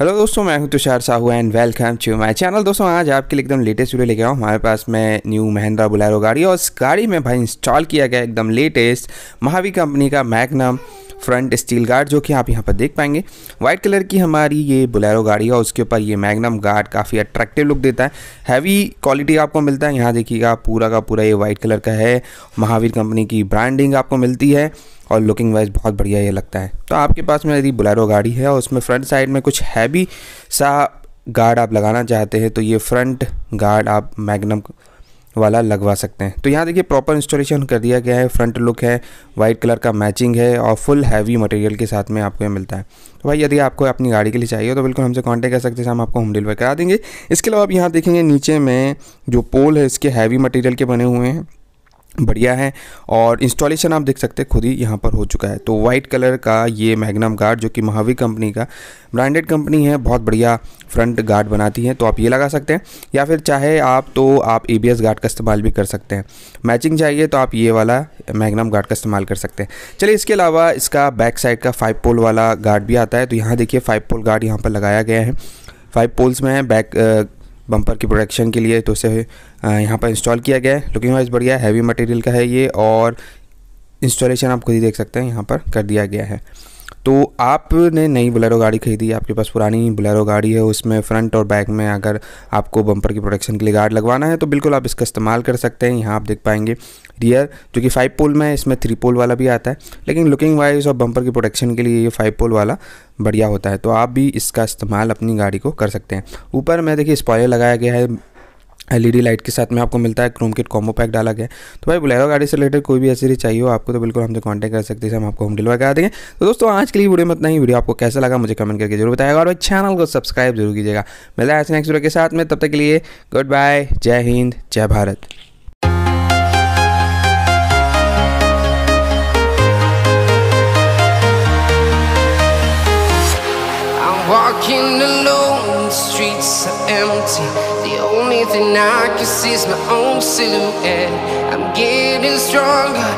Hello दोस्तों, मैं हूँ Tushar Sahu and welcome to my channel दोस्तों, आज आपके लिए एकदम लेटेस्ट वीडियो लेके आऊँ हमारे पास में न्यू महिंद्रा बुलेरो गाड़ी और उस गाड़ी में भाई इंस्टॉल किया गया एकदम लेटेस्ट महावी कंपनी का मैगनम फ्रंट स्टील गार्ड जो कि आप यहाँ पर देख पाएँगे। वाइट कलर की हमारी ये बुलेरो गाड़ी है उसके ऊपर ये मैगनम गार्ड काफ़ी अट्रैक्टिव लुक देता है। हैवी क्वालिटी आपको मिलता है। यहाँ देखिएगा, पूरा का पूरा ये वाइट कलर का है। महावीर कंपनी की ब्रांडिंग आपको मिलती है और लुकिंग वाइज बहुत बढ़िया ये लगता है। तो आपके पास में यदि बुलेरो गाड़ी है और उसमें फ्रंट साइड में कुछ हैवी सा गार्ड आप लगाना चाहते हैं तो ये फ्रंट गार्ड आप मैगनम वाला लगवा सकते हैं। तो यहाँ देखिए प्रॉपर इंस्टॉलेशन कर दिया गया है फ्रंट लुक है वाइट कलर का मैचिंग है और फुल हैवी मटेरियल के साथ में आपको ये मिलता है। तो भाई यदि आपको अपनी गाड़ी के लिए चाहिए तो बिल्कुल हमसे कांटेक्ट कर सकते हैं, हम आपको होम डिलीवर करा देंगे। इसके अलावा आप यहाँ देखेंगे नीचे में जो पोल है, इसके हैवी मटेरियल के बने हुए हैं। बढ़िया है और इंस्टॉलेशन आप देख सकते हैं, खुद ही यहाँ पर हो चुका है। तो वाइट कलर का ये मैग्नम गार्ड जो कि महावीर कंपनी का ब्रांडेड कंपनी है, बहुत बढ़िया फ्रंट गार्ड बनाती है। तो आप ये लगा सकते हैं, या फिर चाहे आप तो आप ए गार्ड का इस्तेमाल भी कर सकते हैं। मैचिंग चाहिए तो आप ये वाला मैग्नम गार्ड का इस्तेमाल कर सकते हैं। चलिए, इसके अलावा इसका बैक साइड का फाइव पोल वाला गार्ड भी आता है। तो यहाँ देखिए फाइव पोल गार्ड यहाँ पर लगाया गया है। फाइव पोल्स में है बैक बम्पर की प्रोटेक्शन के लिए तो उसे यहाँ पर इंस्टॉल किया गया है। लुकिंग वाइज बढ़िया हैवी मटेरियल का है ये और इंस्टॉलेशन आप खुद ही देख सकते हैं, यहाँ पर कर दिया गया है। तो आपने नई बुलेरो गाड़ी खरीदी, आपके पास पुरानी बुलेरो गाड़ी है, उसमें फ्रंट और बैक में अगर आपको बम्पर की प्रोटेक्शन के लिए गार्ड लगवाना है तो बिल्कुल आप इसका इस्तेमाल कर सकते हैं, यहाँ आप देख पाएँगे रियर, जो कि फाइव पोल में है, इसमें थ्री पोल वाला भी आता है, लेकिन लुकिंग वाइज और बम्पर की प्रोटेक्शन के लिए ये फाइव पोल वाला बढ़िया होता है तो आप भी इसका इस्तेमाल अपनी गाड़ी को कर सकते हैं। ऊपर में देखिए स्पॉयर लगाया गया है एलईडी लाइट के साथ में आपको मिलता है क्रोम किट कॉम्बो पैक डाला गया तो भाई बुलेरो गाड़ी से रिलेटेड कोई भी ऐसी चाहिए हो आपको तो बिल्कुल हमसे कांटेक्ट कर सकते हैं हम आपको होम डिलीवर करा देंगे। तो दोस्तों आज के लिए वीडियो में इतना ही। वीडियो आपको कैसा लगा मुझे कमेंट करके ज़रूर बताएगा और भाई चैनल को सब्सक्राइब ज़रूर कीजिएगा। मिलता है ऐसे नेक्स्ट वीडियो के साथ में तब तक के लिए गुड बाय जय हिंद जय Bharat. Walking alone, streets are empty. The only thing I can see is my own silhouette. I'm getting stronger.